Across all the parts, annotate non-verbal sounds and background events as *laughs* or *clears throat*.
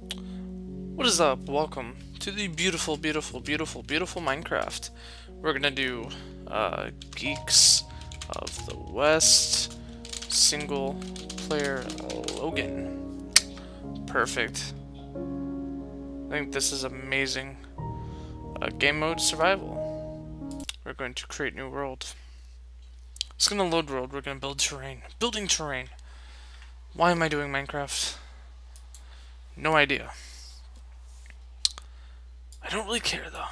What is up? Welcome to the beautiful, beautiful, beautiful, beautiful Minecraft. We're gonna do uh, Geeks of the West single player Logan. Perfect. I think this is amazing. Uh, game mode survival. We're going to create new world. It's gonna load world. We're gonna build terrain. Building terrain. Why am I doing Minecraft? No idea. I don't really care though.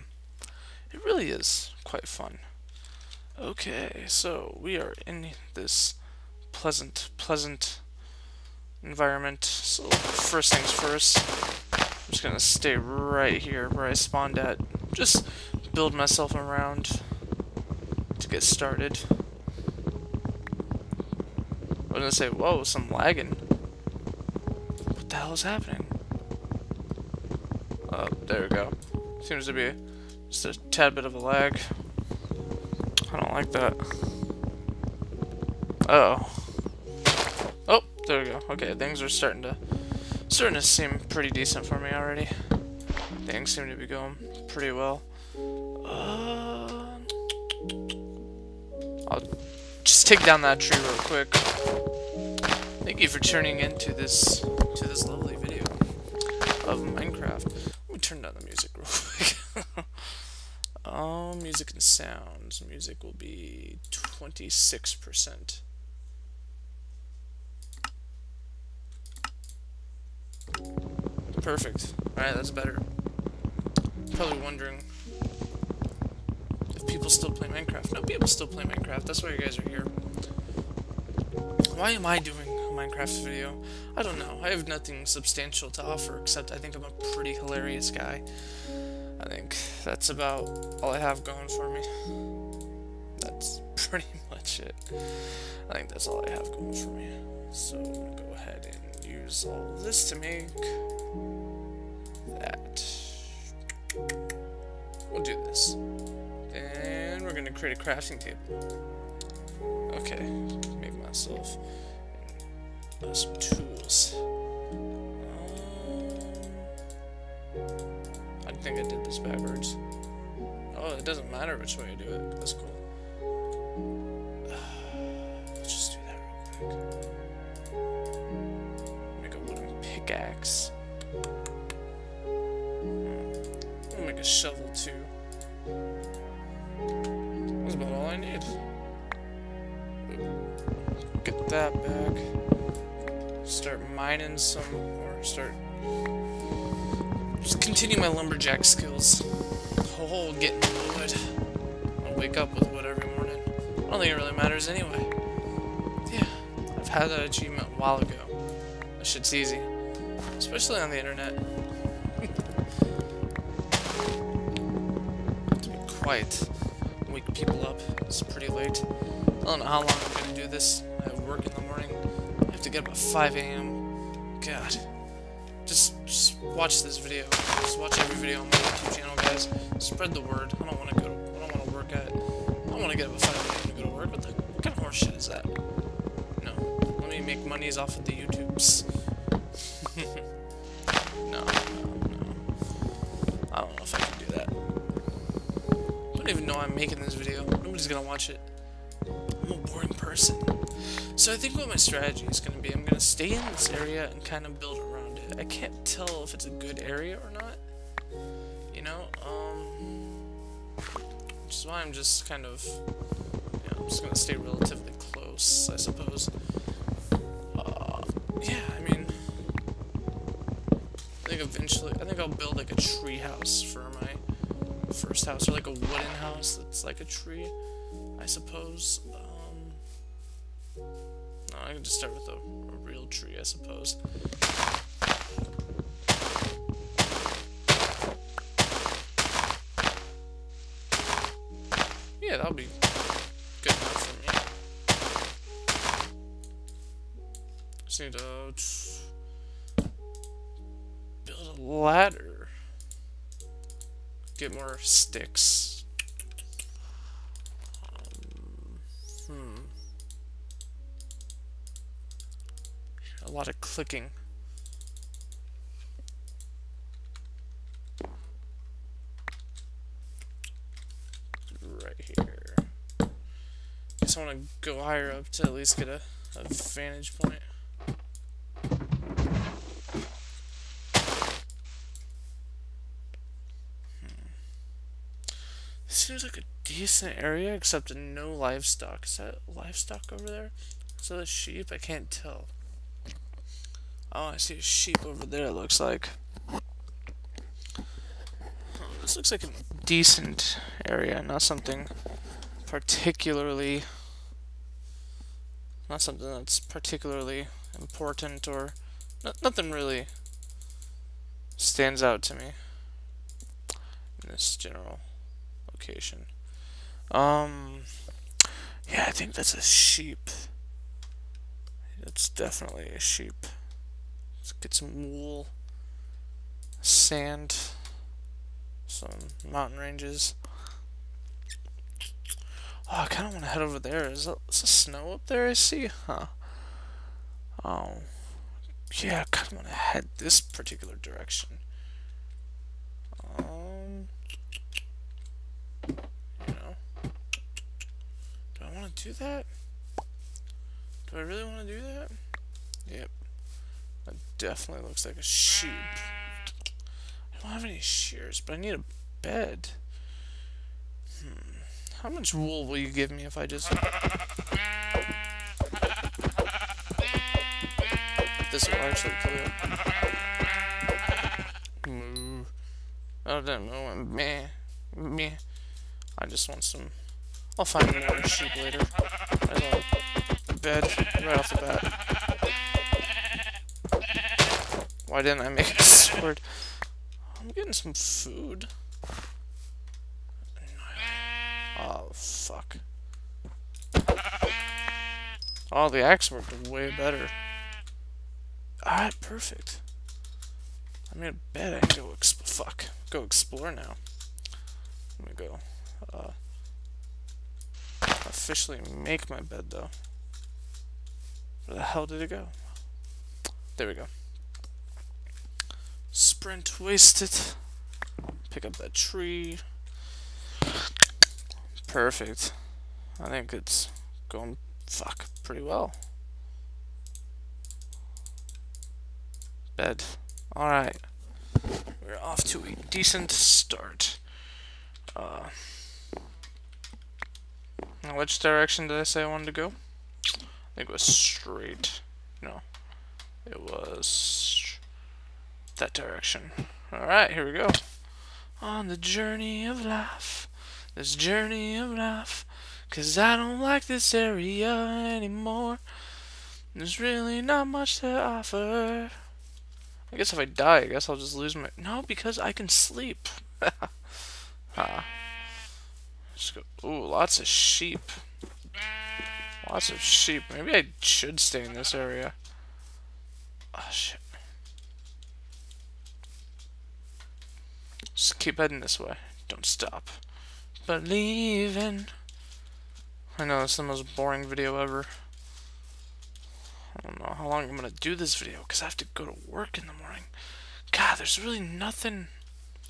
It really is quite fun. Okay, so we are in this pleasant, pleasant environment. So first things first, I'm just gonna stay right here where I spawned at. Just build myself around to get started. I was gonna say, whoa, some lagging. What the hell is happening? Oh, there we go. Seems to be just a tad bit of a lag. I don't like that. Uh oh. Oh, there we go. Okay, things are starting to starting to seem pretty decent for me already. Things seem to be going pretty well. Uh, I'll just take down that tree real quick. Thank you for tuning into this to this lovely video of Minecraft. Let me turn down the music real quick. oh, music and sounds. Music will be 26%. Perfect. Alright, that's better. Probably wondering if people still play Minecraft. No, people still play Minecraft. That's why you guys are here. Why am I doing a Minecraft video? I don't know. I have nothing substantial to offer, except I think I'm a pretty hilarious guy. I think that's about all I have going for me. That's pretty *laughs* much it. I think that's all I have going for me. So I'm gonna go ahead and use all this to make that. We'll do this. And we're gonna create a crafting table. Okay, make myself some tools. Oh, it doesn't matter which way I do it. That's cool. *sighs* Let's just do that real quick. Make a wooden pickaxe. Hmm. I'll make a shovel too. That's about all I need. Get that back. Start mining some, or start. Just continue my lumberjack skills. Oh, getting wood. I'll wake up with wood every morning. I don't think it really matters anyway. Yeah, I've had that achievement a while ago. That shit's easy. Especially on the internet. *laughs* to be quiet. Wake people up. It's pretty late. I don't know how long I'm gonna do this. I have work in the morning. I have to get up at 5 a.m. God. Just, just watch this video. Just watch every video on my YouTube channel, guys. Spread the word. I don't want to go. I don't want to work at. I don't want to get up at 5 a.m. to go to work. What the? What kind of horse shit is that? No. Let me make monies off of the YouTubes. *laughs* no, no, no. I don't know if I can do that. I don't even know I'm making this video. Nobody's gonna watch it. I'm a boring person. So I think what my strategy is going to be, I'm going to stay in this area and kind of build. I can't tell if it's a good area or not. You know, um... Which is why I'm just kind of... You know, I'm just to stay relatively close, I suppose. Uh, yeah, I mean... I think eventually... I think I'll build like a tree house for my first house, or like a wooden house that's like a tree, I suppose. Um, no, I can just start with a, a real tree, I suppose. Yeah, that'll be good enough for me. Just need to build a ladder. Get more sticks. Um, hmm. A lot of clicking. I want to go higher up to at least get a, a vantage point. Hmm. seems like a decent area, except no livestock. Is that livestock over there? Is that a sheep? I can't tell. Oh, I see a sheep over there, it looks like. Oh, this looks like a decent area, not something particularly... Not something that's particularly important or... nothing really stands out to me in this general location. Um, yeah, I think that's a sheep. It's definitely a sheep. Let's get some wool, sand, some mountain ranges. Oh, I kind of want to head over there. Is, there snow up there I see? Huh. Oh. Yeah, I kind of want to head this particular direction. Um. You know. Do I want to do that? Do I really want to do that? Yep. That definitely looks like a sheep. I don't have any shears, but I need a bed. How much wool will you give me if I just... This will actually. Moo. I don't know. Meh. Meh. I just want some I'll find more sheep later. I bed right off the bat. Why didn't I make a *laughs* sword? I'm getting some food. Oh, fuck. Oh, the axe worked way better. Alright, perfect. I made a bed. I can go exp fuck. Go explore now. Let me go. Uh, officially make my bed, though. Where the hell did it go? There we go. Sprint wasted. Pick up that tree. Perfect. I think it's going, fuck, pretty well. Bed. Alright. We're off to a decent start. Uh... Which direction did I say I wanted to go? I think it was straight. No. It was that direction. Alright, here we go. On the journey of life. This journey of life. Cause I don't like this area anymore. There's really not much to offer. I guess if I die, I guess I'll just lose my... No, because I can sleep. *laughs* ah. Just go. Ooh, lots of sheep. Lots of sheep. Maybe I should stay in this area. Oh, shit. Just keep heading this way. Don't stop. Believing. I know, it's the most boring video ever. I don't know how long I'm going to do this video, because I have to go to work in the morning. God, there's really nothing...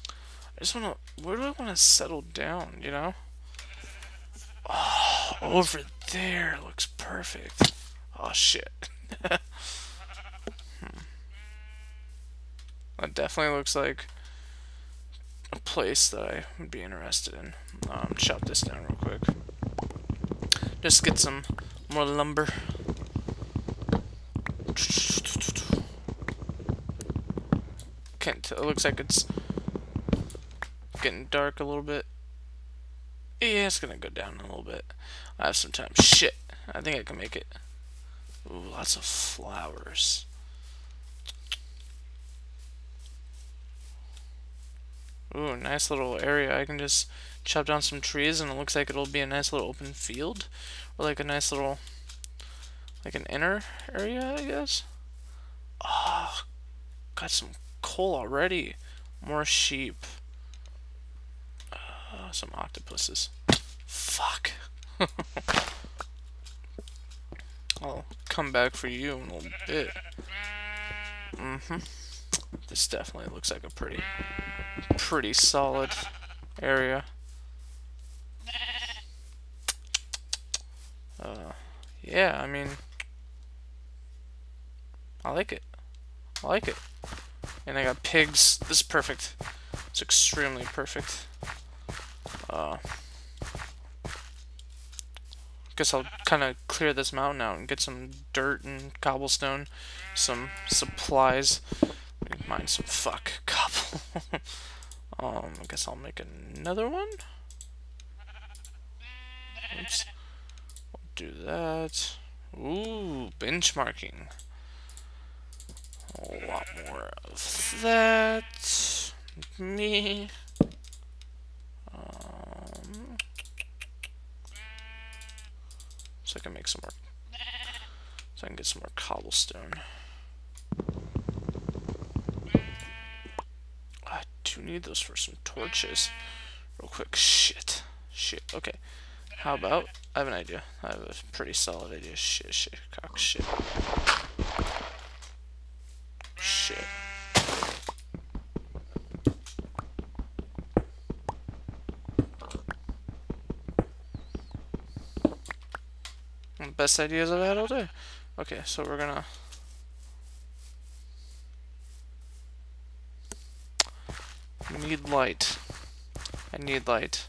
I just want to... Where do I want to settle down, you know? Oh, over there looks perfect. Oh, shit. *laughs* hmm. That definitely looks like a place that I would be interested in. Um, chop this down real quick. Just get some more lumber. Can't tell. It looks like it's getting dark a little bit. Yeah, it's gonna go down a little bit. I have some time. Shit. I think I can make it. Ooh, lots of flowers. Ooh, nice little area. I can just chop down some trees and it looks like it'll be a nice little open field. Or like a nice little, like an inner area, I guess. Oh, got some coal already. More sheep some octopuses. Fuck. *laughs* I'll come back for you in a little bit. Mm-hmm. This definitely looks like a pretty, pretty solid area. yeah, I mean, I like it. I like it. And I got pigs. This is perfect. It's extremely perfect. Uh, guess I'll kind of clear this mountain out and get some dirt and cobblestone, some supplies. Mine some fuck *laughs* cobble. um, I guess I'll make another one. Oops. I'll do that. Ooh, benchmarking. A lot more of that. Me. Um, so I can make some more. So I can get some more cobblestone. I do need those for some torches. Real quick. Shit. Shit. Okay. How about... I have an idea. I have a pretty solid idea. Shit, shit, cock, shit. Shit. Best ideas I've had all day. Okay, so we're gonna... need light. I need light.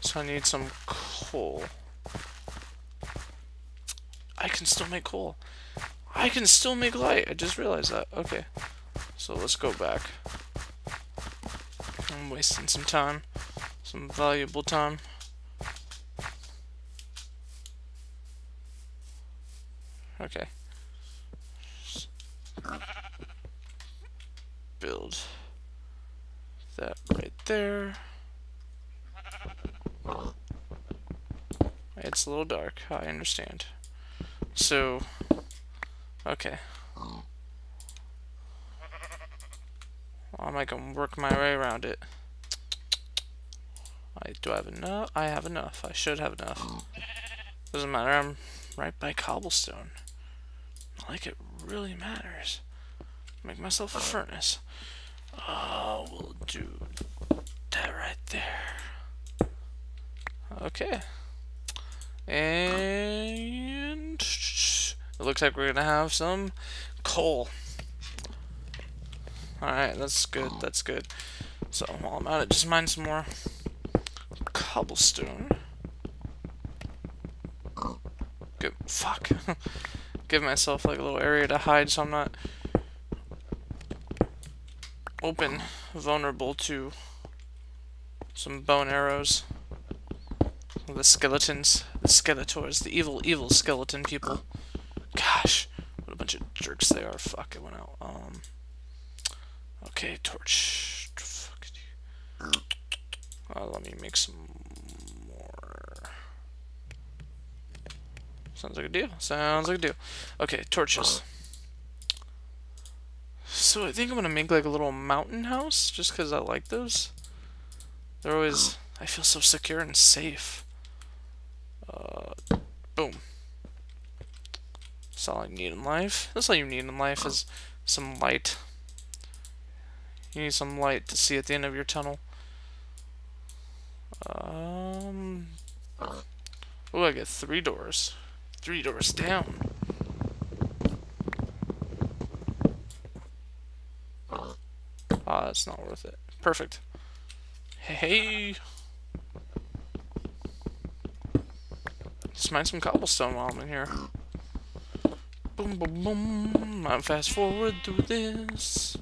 So I need some coal. I can still make coal. I can still make light. I just realized that. Okay. So let's go back. I'm wasting some time. Some valuable time. Okay. Build that right there. It's a little dark, I understand. So, okay. I'm gonna work my way around it. I do I have enough? I have enough. I should have enough. Doesn't matter. I'm right by cobblestone. Like it really matters. Make myself a furnace. Oh, we'll do that right there. Okay. And it looks like we're gonna have some coal. Alright, that's good, that's good. So while I'm at it, just mine some more cobblestone. Good fuck. *laughs* Give myself like a little area to hide so I'm not open, vulnerable to some bone arrows. The skeletons, the skeletors, the evil, evil skeleton people. Gosh, what a bunch of jerks they are. Fuck, it went out. Um. Okay, torch. Fuck. Uh, let me make some more. Sounds like a deal. Sounds like a deal. Okay, torches. So I think I'm gonna make like a little mountain house, just because I like those. They're always, I feel so secure and safe. Uh, boom. That's all I need in life. That's all you need in life is some light. You need some light to see at the end of your tunnel. Um. Oh, I get three doors. Three doors down. Ah, it's not worth it. Perfect. Hey. Just mine some cobblestone while I'm in here. Boom, boom, boom. I'm fast forward through this.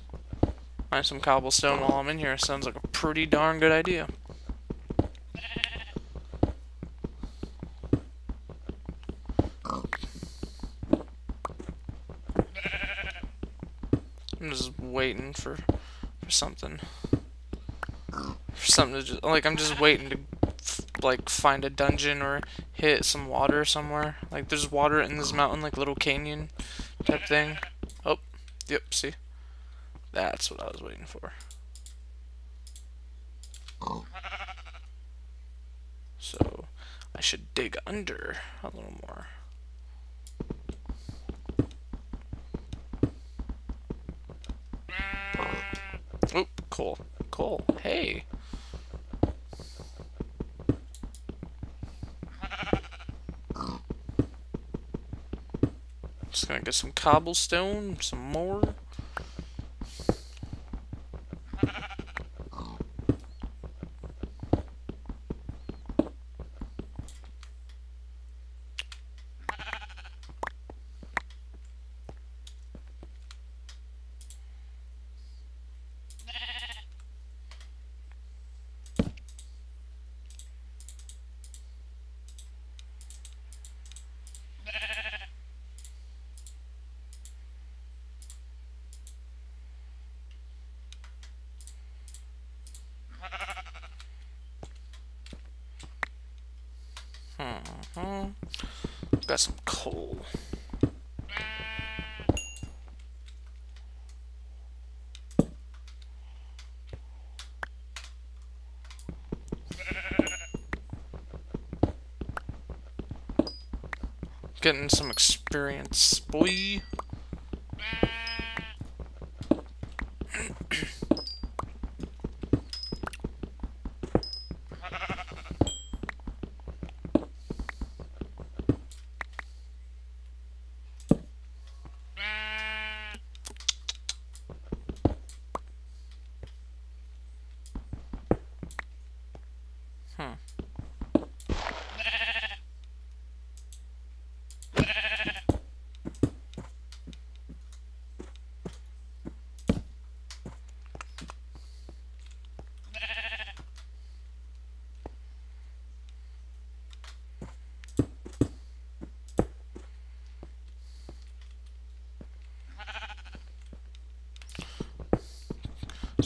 Mine some cobblestone while I'm in here. Sounds like a pretty darn good idea. I'm just waiting for for something. For something to just, like, I'm just waiting to, like, find a dungeon or hit some water somewhere. Like, there's water in this mountain, like, little canyon type thing. Oh, yep, see? That's what I was waiting for. So, I should dig under a little more. Cool. Cool. Hey. Just gonna get some cobblestone, some more. Hmm. *laughs* Got some coal. Getting some experience, boy.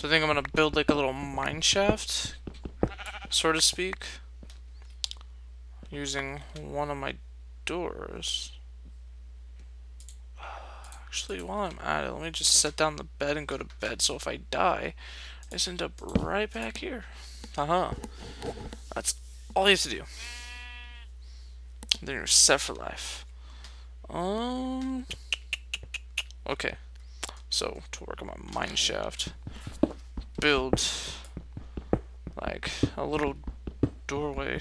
So I think I'm gonna build like a little mine shaft, so to speak, using one of my doors. Actually, while I'm at it, let me just set down the bed and go to bed, so if I die, I just end up right back here. Uh-huh. That's all you have to do. Then you're set for life. Um... Okay. So, to work on my mine shaft build like a little doorway.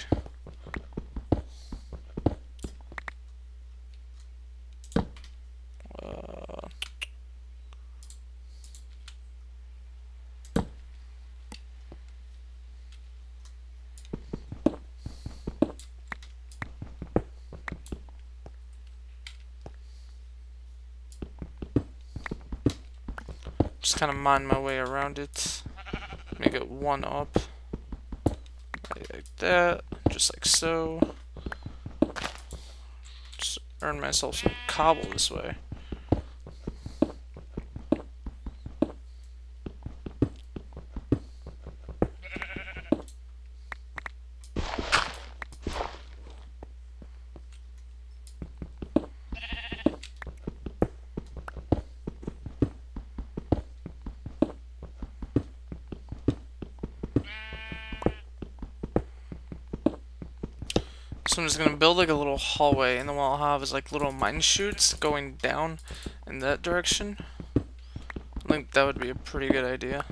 Uh, just kind of mind my way around it. Make it one up. Like that, just like so. Just earn myself some cobble this way. So I'm just gonna build like a little hallway, and then what I'll have is like little mine chutes going down in that direction. I think that would be a pretty good idea.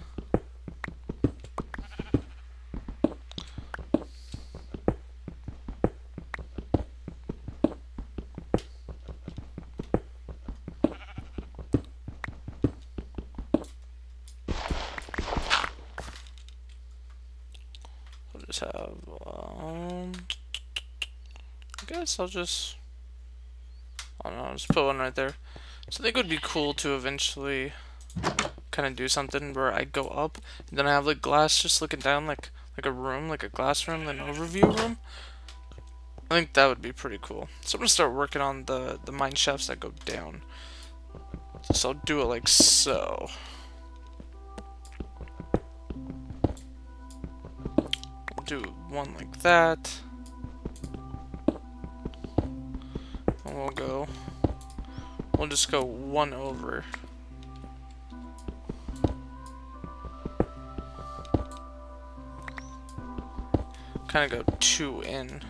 I'll just have um guess I'll just... I don't know, I'll just put one right there. So I think it would be cool to eventually kind of do something where I go up, and then I have like glass just looking down like like a room, like a glass room, an overview room. I think that would be pretty cool. So I'm gonna start working on the, the mine shafts that go down. So I'll do it like so. Do one like that. We'll go. We'll just go one over. Kind of go two in.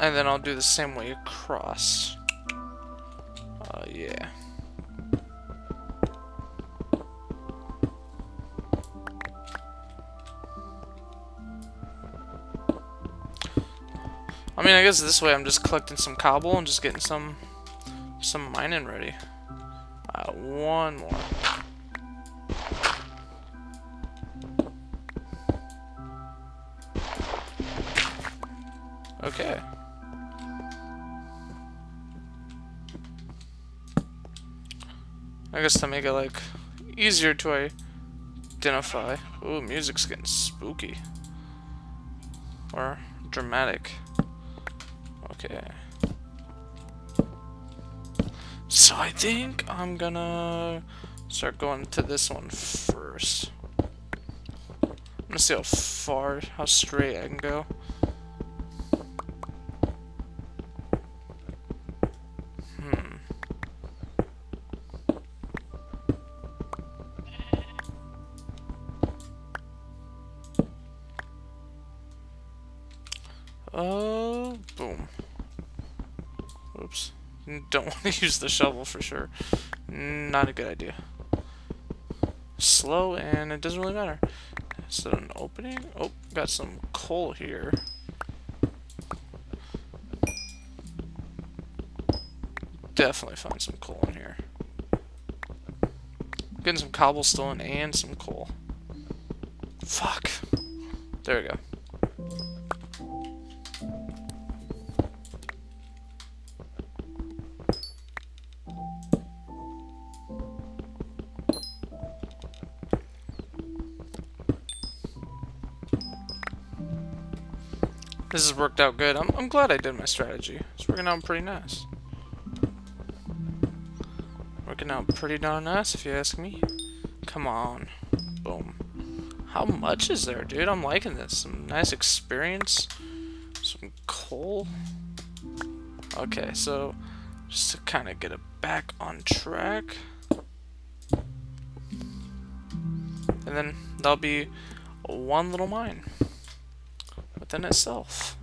And then I'll do the same way across. Uh, yeah. Mean, I guess this way I'm just collecting some cobble and just getting some some mining ready. Uh, one more. Okay. I guess to make it like easier to identify. Ooh, music's getting spooky. Or dramatic. Okay. So I think I'm gonna start going to this one first. I'm gonna see how far, how straight I can go. Oops. Don't *laughs* want to use the shovel for sure. Not a good idea. Slow, and it doesn't really matter. Is that an opening? Oh, got some coal here. Definitely find some coal in here. Getting some cobblestone and some coal. Fuck. There we go. This has worked out good. I'm, I'm glad I did my strategy. It's working out pretty nice. Working out pretty darn nice, if you ask me. Come on. Boom. How much is there, dude? I'm liking this. Some nice experience. Some coal. Okay, so just to kind of get it back on track. And then that'll be one little mine within itself.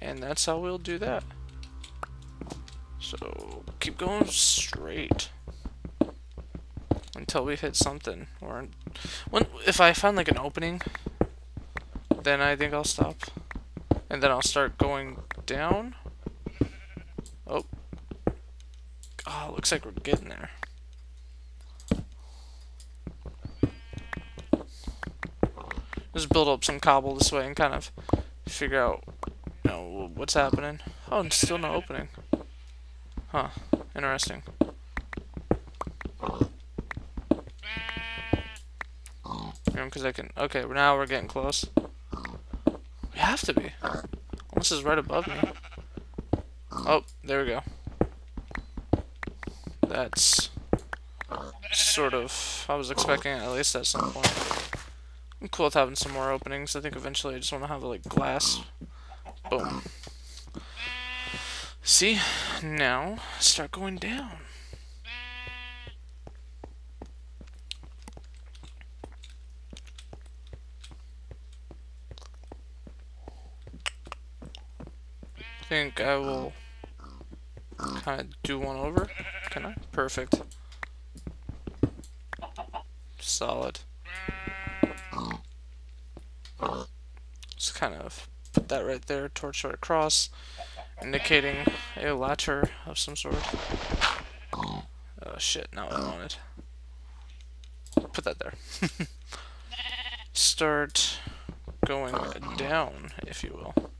And that's how we'll do that. So keep going straight until we hit something. Or when if I find like an opening, then I think I'll stop, and then I'll start going down. Oh, oh, looks like we're getting there. Just build up some cobble this way and kind of figure out, you know, what's happening. Oh, and still no opening. Huh. Interesting. Because I can... Okay, now we're getting close. We have to be. This is right above me. Oh, there we go. That's sort of... I was expecting at least at some point. I'm cool with having some more openings. I think eventually I just want to have like glass. Boom. See? Now, start going down. Think I will kind of do one over. Can I? Perfect. Solid. Just kind of put that right there, torch right across, indicating a latcher of some sort. Oh shit, not what I wanted. Put that there. *laughs* Start going down, if you will.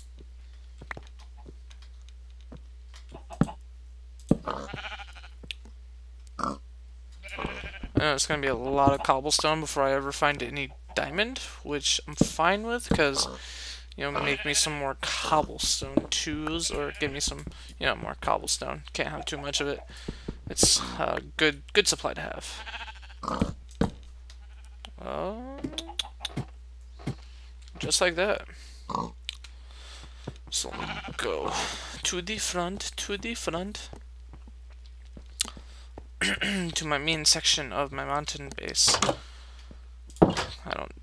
I know it's going to be a lot of cobblestone before I ever find any diamond, which I'm fine with because you know make me some more cobblestone tools or give me some you know more cobblestone. Can't have too much of it. It's a good good supply to have. Uh, just like that. So go to the front, to the front, *clears throat* to my main section of my mountain base.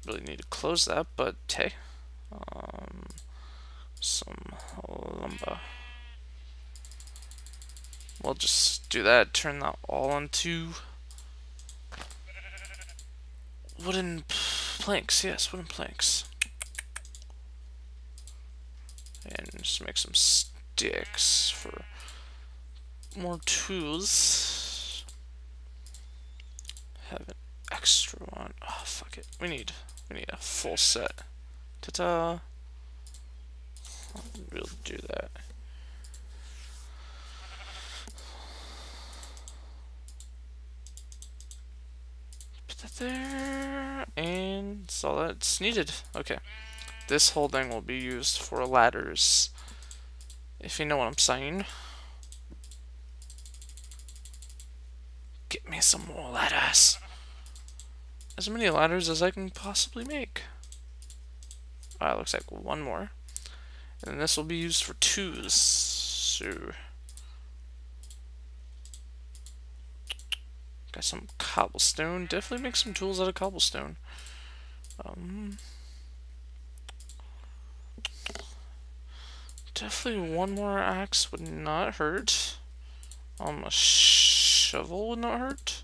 Really need to close that, but hey, um, some lumber. We'll just do that, turn that all into wooden planks, yes, wooden planks. And just make some sticks for more tools. Have an extra one. Oh, fuck it. We need, we need a full set. Ta-ta. We'll do that. Put that there, and that's all that's needed. Okay. This whole thing will be used for ladders, if you know what I'm saying. Get me some more ladders. As many ladders as I can possibly make. Ah, looks like one more. And this will be used for twos. So got some cobblestone. Definitely make some tools out of cobblestone. Um, definitely one more axe would not hurt. Um, a shovel would not hurt.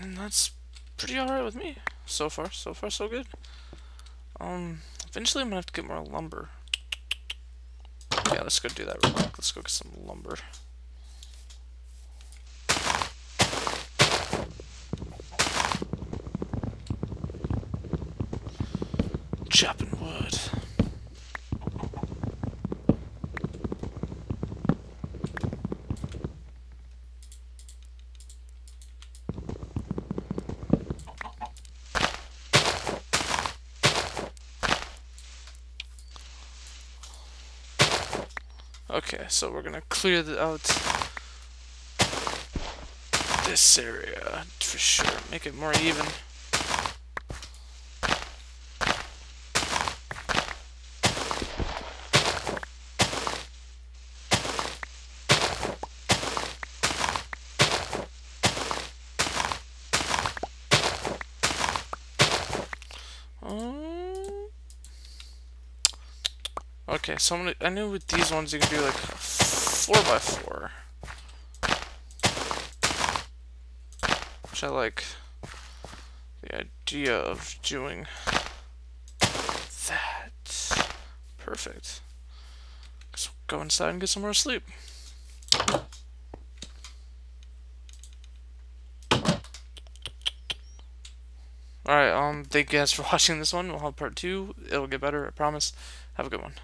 And that's pretty alright with me. So far, so far, so good. Um, eventually I'm gonna have to get more lumber. Yeah, let's go do that real quick. Let's go get some lumber. Chopping wood. Okay, so we're gonna clear out this area for sure. Make it more even. Oh, Okay, so I'm gonna, I knew with these ones you can do like 4 by 4 Which I like the idea of doing that. Perfect. So go inside and get some more sleep. Alright, um, thank you guys for *laughs* watching this one. We'll have part two. It'll get better, I promise. Have a good one.